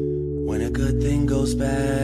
When a good thing goes bad.